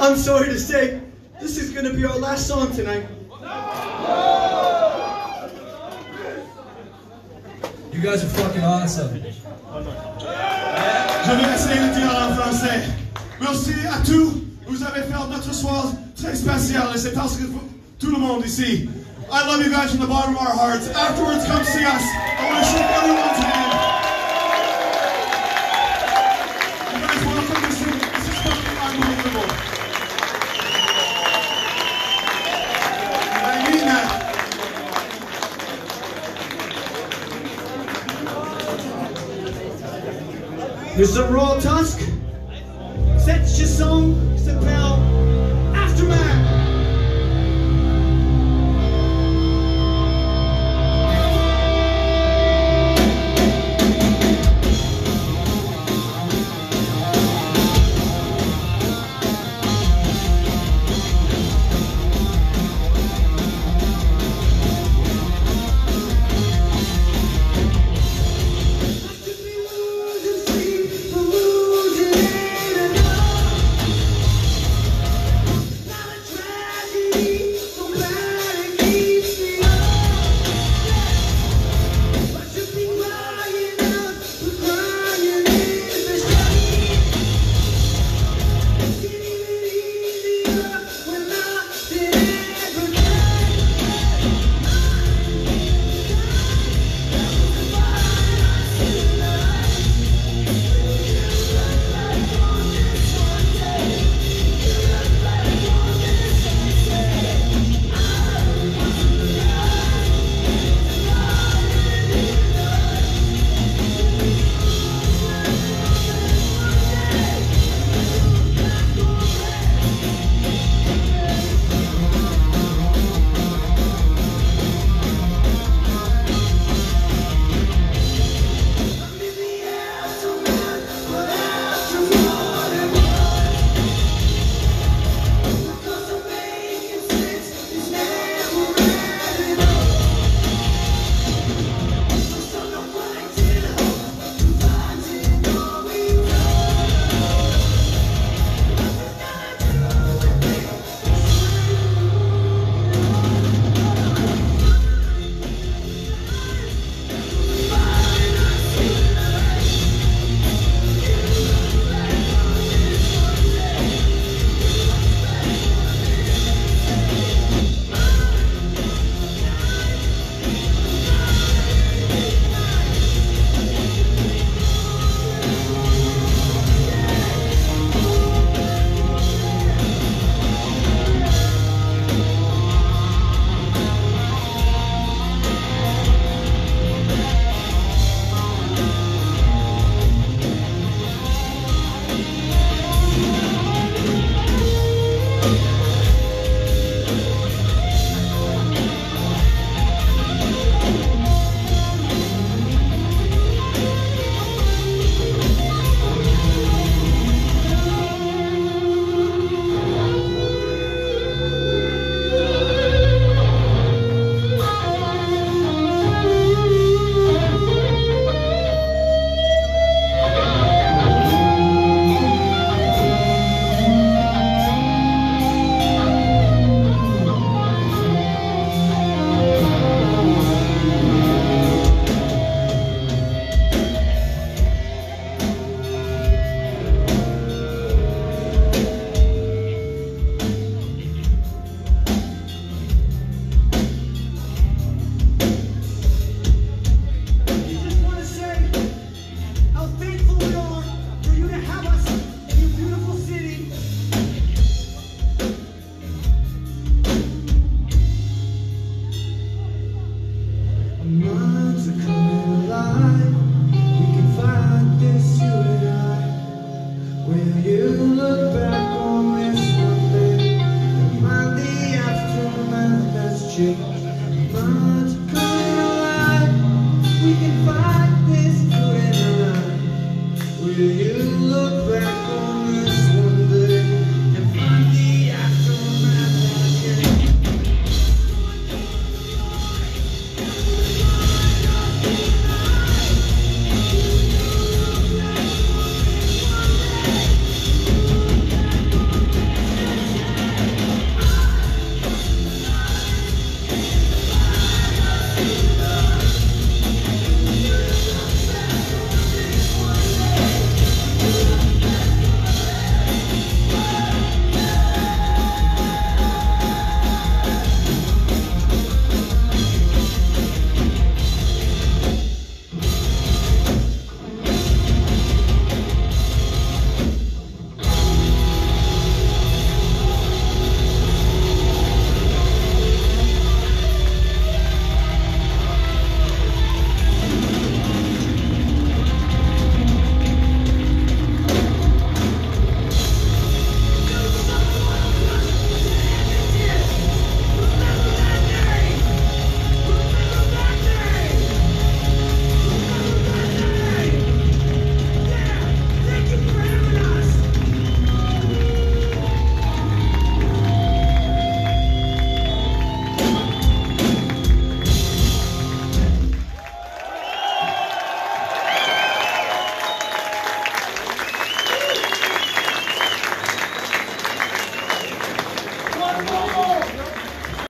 I'm sorry to say, this is gonna be our last song tonight. You guys are fucking awesome. Je vais essayer de dire en français. Merci à tous. Vous avez fait notre soir très spécial et c'est parce que tout le monde ici. I love you guys from the bottom of our hearts. Afterwards, come see us. I want to shake everyone's hand. Here's some Royal Tusk. Set your song. you.